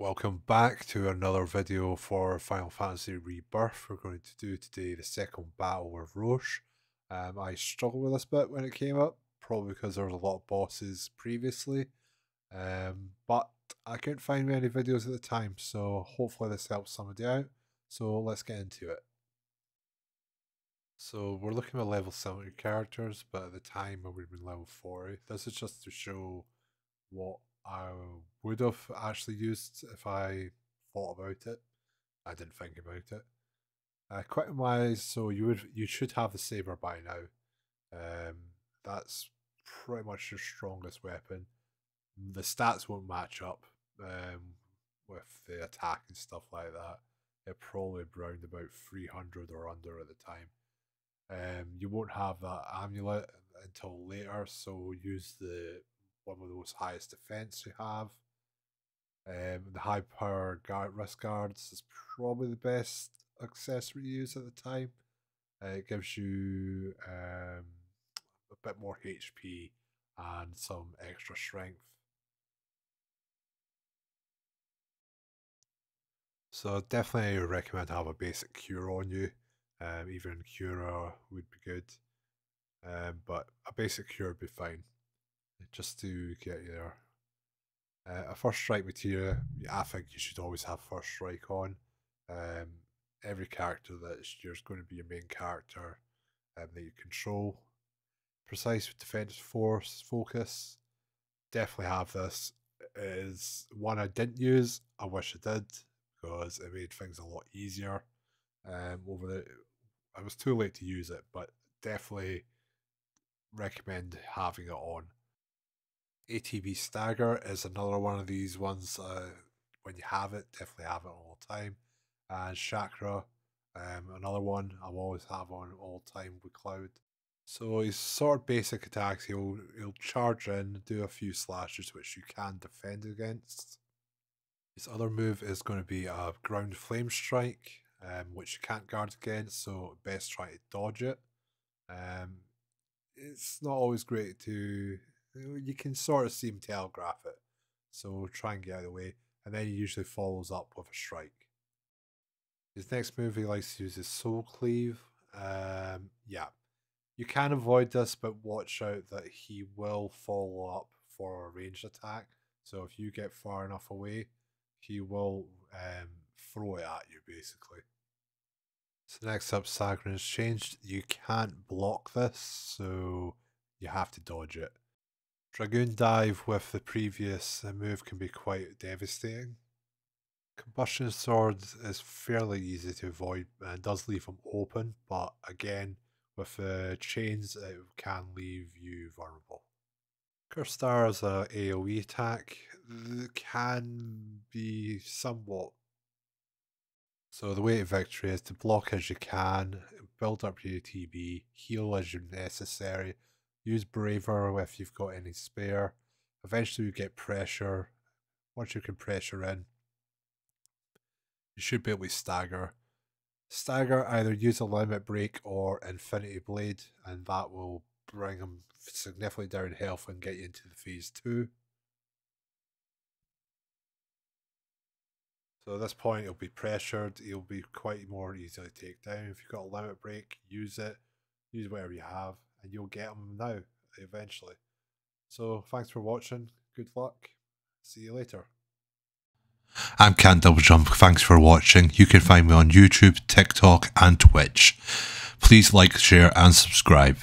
Welcome back to another video for Final Fantasy Rebirth. We're going to do today the second battle with Roche. Um, I struggled with this bit when it came up, probably because there was a lot of bosses previously. Um, but I couldn't find many videos at the time, so hopefully this helps somebody out. So let's get into it. So we're looking at level 70 characters, but at the time I would have been level 40. This is just to show what I would have actually used if I thought about it. I didn't think about it. Uh, equipment wise, so you would you should have the saber by now. Um, that's pretty much your strongest weapon. The stats won't match up um, with the attack and stuff like that. It probably around about 300 or under at the time. Um, you won't have that amulet until later, so use the one of those highest defense you have. Um, the high power guard wrist guards is probably the best accessory use at the time. Uh, it gives you um, a bit more HP and some extra strength. So definitely recommend have a basic cure on you. Um, even cure would be good, um, but a basic cure would be fine just to get your. Uh, a first strike materia, I think you should always have first strike on. Um, every character that's yours going to be your main character um, that you control. Precise defense force focus, definitely have this. It is one I didn't use. I wish I did because it made things a lot easier. Um, over the, I was too late to use it, but definitely recommend having it on. ATB Stagger is another one of these ones. Uh, when you have it, definitely have it all the time. And Chakra, um, another one I'll always have on all time with Cloud. So his sort of basic attacks, he'll he'll charge in, do a few slashes which you can defend against. His other move is going to be a ground flame strike, um, which you can't guard against, so best try to dodge it. Um, it's not always great to you can sort of see him telegraph it. So try and get out of the way. And then he usually follows up with a strike. His next move, he likes to use his Soul Cleave. Um, yeah, you can avoid this, but watch out that he will follow up for a ranged attack. So if you get far enough away, he will um, throw it at you, basically. So next up, Sagarin's changed. You can't block this, so you have to dodge it. Dragoon dive with the previous uh, move can be quite devastating. Combustion sword is fairly easy to avoid and does leave them open, but again, with the chains, it can leave you vulnerable. Curse Star is a AoE attack, it can be somewhat. So the way to victory is to block as you can, build up your TB, heal as you're necessary, Use Braver if you've got any spare. Eventually you get pressure. Once you can pressure in, you should be able to stagger. Stagger, either use a limit break or Infinity Blade, and that will bring him significantly down health and get you into the phase 2. So at this point, he'll be pressured. He'll be quite more easily take down. If you've got a limit break, use it. Use whatever you have and you'll get them now eventually. So thanks for watching. Good luck. See you later. I'm Can't Double Jump. Thanks for watching. You can find me on YouTube, TikTok, and Twitch. Please like, share, and subscribe.